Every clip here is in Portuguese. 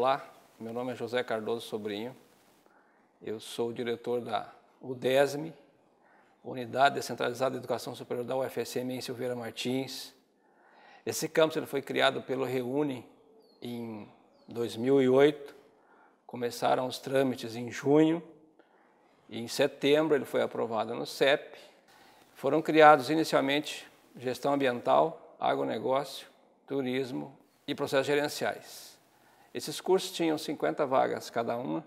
Olá, meu nome é José Cardoso Sobrinho, eu sou diretor da UDESM, Unidade Descentralizada de Educação Superior da UFSM em Silveira Martins. Esse campus ele foi criado pelo Reúne em 2008, começaram os trâmites em junho, e em setembro ele foi aprovado no CEP. Foram criados inicialmente gestão ambiental, agronegócio, turismo e processos gerenciais. Esses cursos tinham 50 vagas cada uma,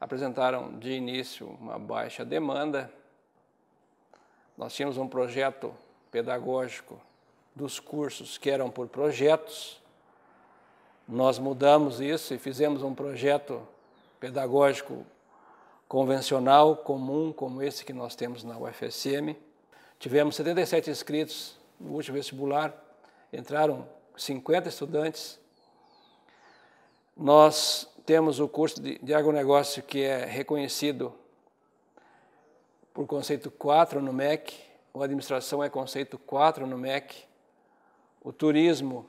apresentaram de início uma baixa demanda. Nós tínhamos um projeto pedagógico dos cursos que eram por projetos. Nós mudamos isso e fizemos um projeto pedagógico convencional, comum, como esse que nós temos na UFSM. Tivemos 77 inscritos no último vestibular, entraram 50 estudantes. Nós temos o curso de, de agronegócio que é reconhecido por conceito 4 no MEC, a administração é conceito 4 no MEC, o turismo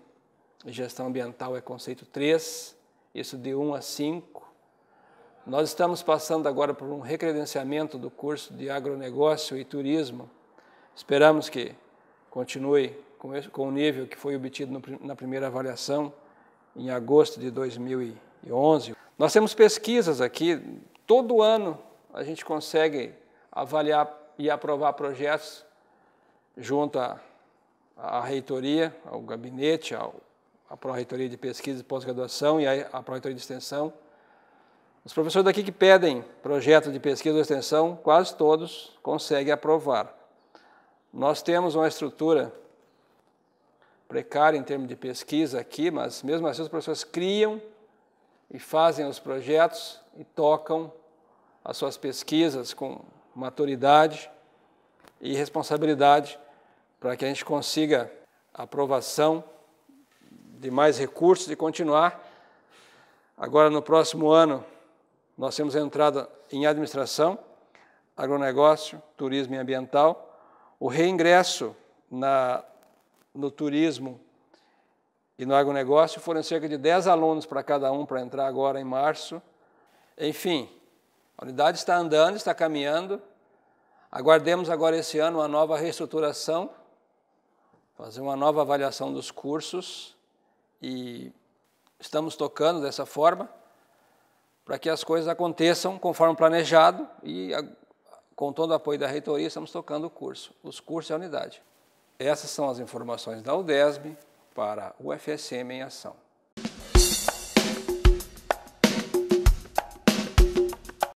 e gestão ambiental é conceito 3, isso de 1 a 5. Nós estamos passando agora por um recredenciamento do curso de agronegócio e turismo. Esperamos que continue com, o nível que foi obtido na primeira avaliação em agosto de 2011. Nós temos pesquisas aqui, todo ano a gente consegue avaliar e aprovar projetos junto à, à reitoria, ao gabinete, ao, à Pró-Reitoria de Pesquisa e Pós-Graduação e à, à Pró-Reitoria de Extensão. Os professores daqui que pedem projeto de pesquisa ou extensão, quase todos conseguem aprovar. Nós temos uma estrutura precária em termos de pesquisa aqui, mas mesmo assim os professores criam e fazem os projetos e tocam as suas pesquisas com maturidade e responsabilidade para que a gente consiga aprovação de mais recursos e continuar. Agora, no próximo ano, nós temos entrada em administração, agronegócio, turismo e ambiental, o reingresso na no turismo e no agronegócio foram cerca de 10 alunos para cada um para entrar agora em março. Enfim, a unidade está andando, está caminhando. Aguardemos agora esse ano uma nova reestruturação, fazer uma nova avaliação dos cursos e estamos tocando dessa forma para que as coisas aconteçam conforme planejado e com todo o apoio da reitoria estamos tocando o curso, os cursos e a unidade. Essas são as informações da UDESB para o FSM em ação.